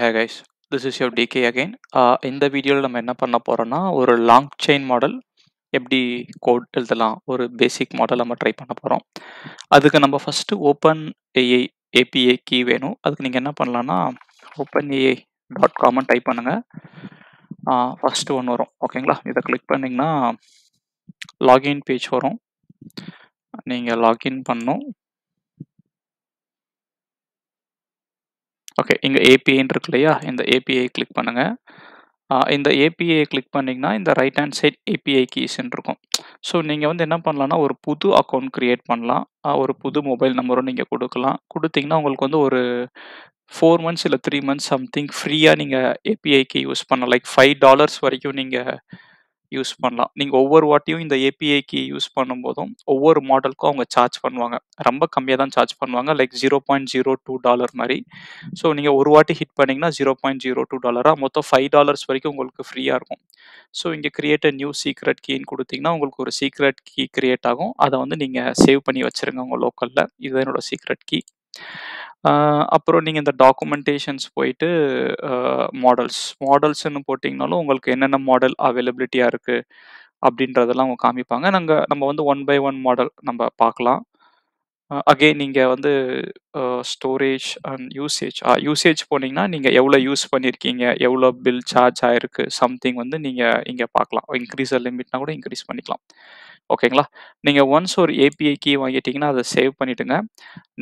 Hey guys this is your TK again இந்த வீடியோவில் நம்ம என்ன பண்ண போகிறோன்னா ஒரு லாங் செயின் மாடல் எப்படி கோட் எழுதலாம் ஒரு பேசிக் மாடல் நம்ம ட்ரை பண்ண போகிறோம் அதுக்கு நம்ம first OpenAI API key வேணும். அதுக்கு நீங்கள் என்ன பண்ணலான்னா ஓப்பன் ஏஐ டாட் காமன் டைப் பண்ணுங்கள் ஃபஸ்ட்டு ஒன்று வரும். ஓகேங்களா இதை கிளிக் பண்ணிங்கன்னா லாகின் பேஜ் வரும். நீங்கள் லாகின் பண்ணும் ஓகே இங்கே ஏபிஐன்னு இருக்கு இல்லையா? இந்த ஏபிஐ கிளிக் பண்ணுங்கள் இந்த ஏபிஐ கிளிக் பண்ணிங்கன்னா இந்த ரைட் ஹேண்ட் சைட் ஏபிஐ கீஸ்ன்னு இருக்கும். ஸோ நீங்கள் வந்து என்ன பண்ணலாம்னா ஒரு புது அக்கௌண்ட் க்ரியேட் பண்ணலாம். ஒரு புது மொபைல் நம்பரும் நீங்கள் கொடுக்கலாம். கொடுத்தீங்கன்னா உங்களுக்கு வந்து ஒரு ஃபோர் மந்த்ஸ் இல்லை த்ரீ மந்த்ஸ் சம்திங் ஃப்ரீயாக நீங்கள் ஏபிஐக்கு யூஸ் பண்ணலாம். லைக் ஃபைவ் டாலர்ஸ் வரைக்கும் நீங்கள் யூஸ் பண்ணலாம். நீங்கள் ஒவ்வொரு வாட்டியும் இந்த ஏபிஐக்கு யூஸ் பண்ணும்போதும் ஒவ்வொரு மாடலுக்கும் அவங்க சார்ஜ் பண்ணுவாங்க. ரொம்ப கம்மியாக தான் சார்ஜ் பண்ணுவாங்க. Like zero point zero two dollar மாதிரி ஸோ நீங்கள் ஒரு வாட்டி ஹிட் பண்ணிங்கன்னா ஜீரோ பாயிண்ட் ஜீரோ டூ டாலராக மொத்தம் ஃபைவ் டாலர்ஸ் வரைக்கும் உங்களுக்கு ஃப்ரீயாக இருக்கும். ஸோ இங்கே கிரியேட் அ நியூ சீக்ரெட் கீன்னு கொடுத்தீங்கன்னா உங்களுக்கு ஒரு சீக்ரெட் கீ கிரியேட் ஆகும். அதை வந்து நீங்கள் சேவ் பண்ணி வச்சுருங்க உங்கள் லோக்கலில் இதுதான் என்னோட சீக்ரெட் கீ அப்புறம் நீங்கள் இந்த டாக்குமெண்டேஷன்ஸ் போயிட்டு மாடல்ஸ் மாடல்ஸ்ன்னு போட்டிங்கனாலும் உங்களுக்கு என்னென்ன மாடல் அவைலபிலிட்டியாக இருக்குது அப்படின்றதெல்லாம் அவங்க காமிப்பாங்க. நாங்கள் நம்ம வந்து ஒன் பை ஒன் மாடல் நம்ம பார்க்கலாம். அகைன் நீங்கள் வந்து ஸ்டோரேஜ் அண்ட் யூசேஜ் யூசேஜ் போனீங்கன்னா நீங்கள் எவ்வளோ யூஸ் பண்ணியிருக்கீங்க எவ்வளோ பில் சார்ஜ் ஆகிருக்கு சம்திங் வந்து நீங்கள் இங்கே பார்க்கலாம். இன்க்ரீஸ் லிமிட்னா கூட இன்க்ரீஸ் பண்ணிக்கலாம். ஓகேங்களா? நீங்கள் ஒன்ஸ் ஒரு ஏபிஐ கீ வாங்கிட்டீங்கன்னா அதை சேவ் பண்ணிவிடுங்க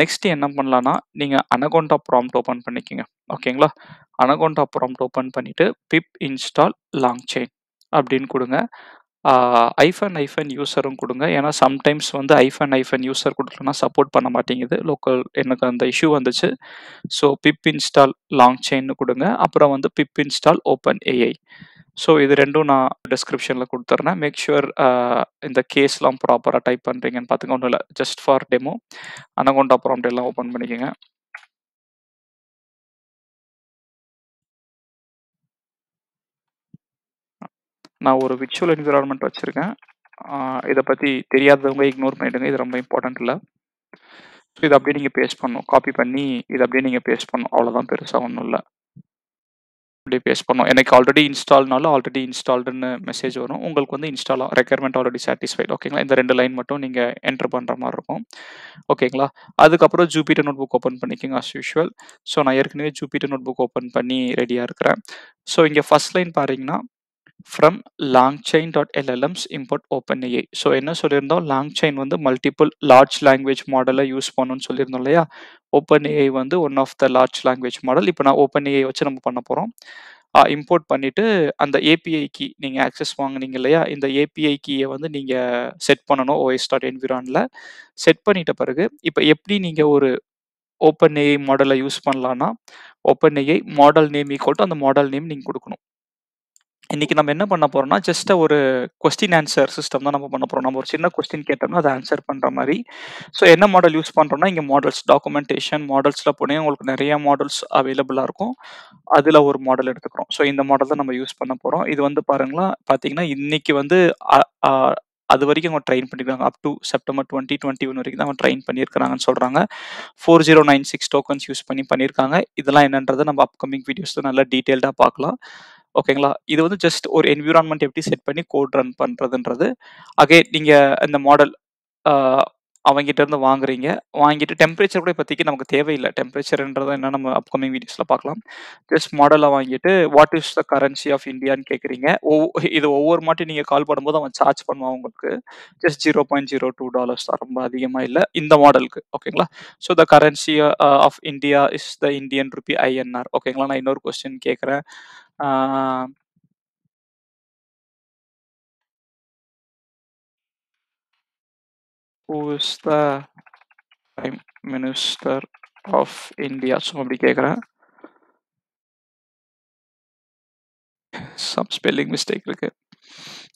நெக்ஸ்ட் என்ன பண்ணலான்னா நீங்கள் அனகோண்டா ப்ராம்ப்ட் ஓப்பன் பண்ணிக்கோங்க. ஓகேங்களா? அனகோண்டா ப்ராம்ப்ட் ஓப்பன் பண்ணிவிட்டு பிப் இன்ஸ்டால் லாங் செயின் அப்படின்னு கொடுங்க. ஐஃபன் ஐஃபன் யூஸரும் கொடுங்க. ஏன்னா சம்டைம்ஸ் வந்து ஐஃபன் ஐஃபன் யூஸர் கொடுக்கலன்னா சப்போர்ட் பண்ண மாட்டேங்குது. லோக்கல் எனக்கு அந்த இஷ்யூ வந்துச்சு. ஸோ பிப் இன்ஸ்டால் லாங் செயின்னு கொடுங்க. அப்புறம் வந்து pip install open AI so இது ரெண்டும் நான் டிஸ்கிரிப்ஷனில் கொடுத்துட்றேன் மேக் ஷுர் இந்த கேஸ்லாம் ப்ராப்பராக டைப் பண்ணுறீங்கன்னு பார்த்துங்க ஒன்றும் இல்லை just for demo Anaconda prompt எல்லாம் ஓப்பன் பண்ணிக்கோங்க. நான் ஒரு விர்ச்சுவல் என்விரான்மெண்ட் வச்சுருக்கேன். இதை பற்றி தெரியாதவங்க இக்னோர் பண்ணிவிடுங்க இது ரொம்ப இம்பார்ட்டண்ட் இல்லை. ஸோ இதை அப்படியே நீங்கள் பேஸ்ட் பண்ணணும். காப்பி பண்ணி இதை அப்படியே நீங்கள் பேஸ்ட் பண்ணணும். அவ்வளோதான் பெருசாக ஒன்றும் இல்லை. அப்படியே பேஸ் பண்ணோம். எனக்கு ஆல்ரெடி இன்ஸ்டால்னாலும் ஆல்ரெடி இன்ஸ்டால்டுன்னு மெசேஜ் வரும். உங்களுக்கு வந்து இன்ஸ்டால் ரெக்யர்மெண்ட் ஆல்ரெடி சாட்டிஸ்ஃபைட் ஓகேங்களா இந்த ரெண்டு லைன் மட்டும் நீங்கள் என்டர் பண்ணுற மாதிரி இருக்கும். ஓகேங்களா அதுக்கப்புறம் ஜூபிட்டர் நோட் புக் ஓப்பன் பண்ணிக்கோங்க அஸ் யூஷுவல் ஸோ நான் ஏற்கனவே ஜூபிட்டர் நோட் புக் ஓப்பன் பண்ணி ரெடியாக இருக்கிறேன். ஸோ இங்கே first line பாருங்கன்னா from LangChain dot LLMs import OpenAI so என்ன சொல்லியிருந்தோம்? லாங் செயின் வந்து மல்டிபிள் லார்ஜ் லாங்குவேஜ் மாடலை யூஸ் பண்ணணும்னு சொல்லியிருந்தோம் இல்லையா? ஓப்பன் ஏஐ வந்து one of the large language model இப்போ நான் ஓப்பன் ஏஐ வச்சு நம்ம பண்ண போகிறோம் இம்போர்ட் பண்ணிவிட்டு அந்த ஏபிஐ நீங்கள் ஆக்சஸ் வாங்கினீங்க இல்லையா? இந்த ஏபிஐ கீயை வந்து நீங்கள் செட் பண்ணணும் ஓஎஸ் டாட் என்விரானில் செட் பண்ணிட்ட பிறகு இப்போ எப்படி நீங்கள் ஒரு ஓப்பன் ஏஐ மாடலை யூஸ் பண்ணலான்னா OpenAI model name equal to அந்த மாடல் நேம் நீங்கள் கொடுக்கணும். இன்றைக்கி நம்ம என்ன பண்ண போகிறோம்னா ஜஸ்ட் ஒரு கொஸ்டின் ஆன்சர் சிஸ்டம் தான் நம்ம பண்ண போகிறோம் நம்ம ஒரு சின்ன கொஸ்டின் கேட்டோம்னா அதை ஆன்சர் பண்ணுற மாதிரி. ஸோ என்ன மாடல் யூஸ் பண்ணுறோம்னா இங்கே மாடல்ஸ் டாக்குமெண்டேஷன் மாடல்ஸில் போனீங்க உங்களுக்கு நிறைய மாடல்ஸ் அவைலபிளாக இருக்கும். அதில் ஒரு மாடல் எடுத்துக்கிறோம். ஸோ இந்த மாடல் தான் நம்ம யூஸ் பண்ண போகிறோம் இது வந்து பாருங்களா பார்த்தீங்கன்னா இன்றைக்கி வந்து அது வரைக்கும் அவங்க ட்ரெயின் பண்ணிருக்காங்க. Up to September twenty twenty one வரைக்கும் தான் அவங்க ட்ரெயின் பண்ணியிருக்காங்கன்னு சொல்கிறாங்க four zero nine six tokens use பண்ணி பண்ணியிருக்காங்க. இதெல்லாம் என்னன்றதை நம்ம அப்கமிங் வீடியோஸில் நல்லா டீட்டெயில்டாக பார்க்கலாம். ஓகேங்களா? இது வந்து ஜஸ்ட் ஒரு என்விரான்மெண்ட் எப்படி செட் பண்ணி கோட் ரன் பண்ணுறதுன்றது அகே நீங்கள் இந்த மாடல் அவங்ககிட்ட இருந்து வாங்குறீங்க. வாங்கிட்டு டெம்பரேச்சர் கூட இப்போதைக்கு நமக்கு தேவையில்லை. டெம்பரேச்சர்ன்றது என்ன நம்ம அப்கமிங் வீடியோஸில் பார்க்கலாம். ஜஸ்ட் மாடலை வாங்கிட்டு what is the currency of இந்தியான்னு கேட்குறீங்க இது ஒவ்வொரு மாட்டி நீங்கள் கால் பண்ணும்போது அவன் சார்ஜ் பண்ணுவான் உங்களுக்கு. Just zero point zero two dollars தான். ரொம்ப அதிகமாக இல்லை. இந்த மாடலுக்கு ஓகேங்களா? So the currency of India is the Indian rupee INR ஓகேங்களா? நான் இன்னொரு கொஸ்டின் கேட்குறேன் who is the prime minister of India சும்மா அப்படி கேட்குறேன் சம் ஸ்பெல்லிங் மிஸ்டேக் இருக்கு.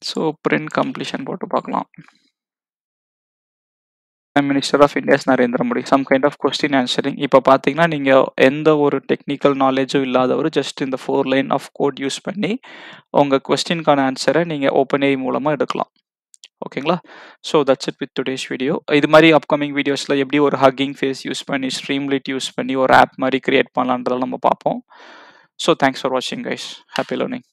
ஸோ பிரிண்ட் கம்ப்ளீஷன் போட்டு பார்க்கலாம். Prime minister of India's Narendra Modi some kind of question answering இப்போ பார்த்தீங்கன்னா நீங்கள் எந்த ஒரு டெக்னிக்கல் நாலேஜும் இல்லாதவர் ஜஸ்ட் இந்த four line of code use பண்ணி உங்கள் கொஸ்டின்கான ஆன்சரை நீங்கள் ஓப்பன் ஏ மூலமாக எடுக்கலாம். ஓகேங்களா so that's it with today's video இது மாதிரி அப்கமிங் வீடியோஸில் எப்படி ஒரு ஹக்கிங் ஃபேஸ் யூஸ் பண்ணி ஸ்ட்ரீம்லிட் யூஸ் பண்ணி ஒரு ஆப் மாதிரி கிரியேட் பண்ணலான்றதெல்லாம் நம்ம பார்ப்போம். ஸோ தேங்க்ஸ் ஃபார் வாட்சிங் கைஸ் ஹாப்பி லேர்னிங்